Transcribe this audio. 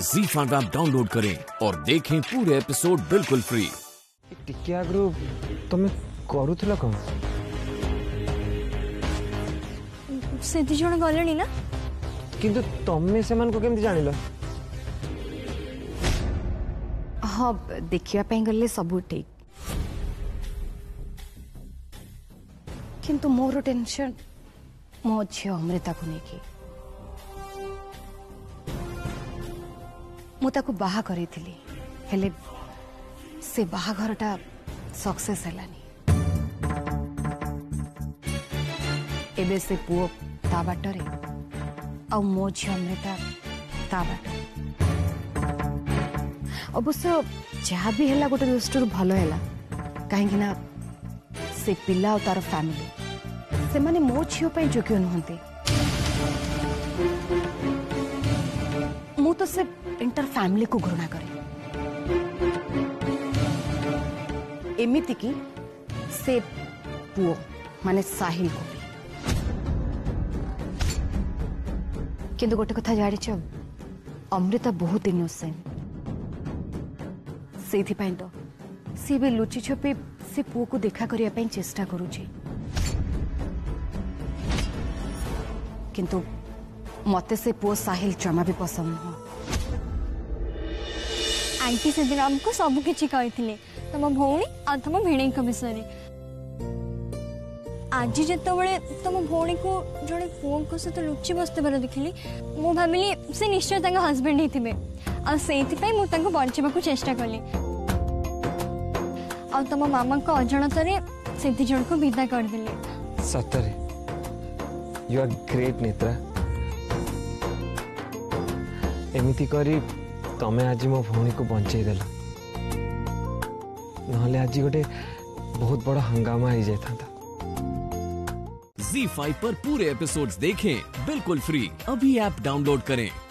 जी five app download करें और देखें पूरे एपिसोड बिल्कुल फ्री टिके आगु तुम करूला कौन से दी जण गलणी ना किंतु तमे सेमान को केमति जानिलो हाँ देखिया पई गले सब ठीक किंतु मोर टेंशन मो झी अमृता को लेकिन मुता बाहा करे थी हेले से बाहा सक्सेस एबे से पु झी अमृता अवश्य जहाँ भी है गोटे दृष्टि भल है कहीं से पिला और तार फैमिली से मो झीप योग्य नुहंती वो तो सिर्फ इंटर फैमिली को घृणा करे एमिति की से पुओ माने साहिल को भी কিন্তু গোটে কথা জানিছ অমৃতা বহুত ইনোসেন্ট সেইপাই তো সি বি লুচি ছপি সে পুকু দেখা করা চেষ্টা করুছি কিন্তু মতো সে পুয় সাহিল জমা বি পসন্দ নুহ आंटी से दिन आमको सब कुछ कही थी तुम भौणी और तुम भिणी विषय आज जो तुम भौणी को जो पुओं सहित लुचि बसते बार देखिली मु भाविली से निश्चय हजबैंड ही थे आईपाई बचा चेष्टा कली आम मामा को अजणत से जन को विदा करदे सतरे यू आर ग्रेट नेत्रा एमती करी तमें आज मो भी को बचेदेल नज गोटे बहुत बड़ा हंगामा आई जाए था Z5 पर पूरे एपिसोड्स देखें बिल्कुल फ्री अभी ऐप डाउनलोड करें